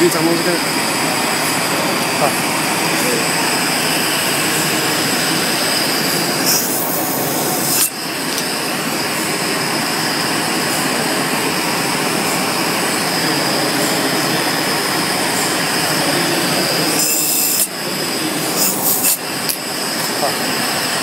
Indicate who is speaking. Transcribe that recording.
Speaker 1: 你怎么这个？好。好。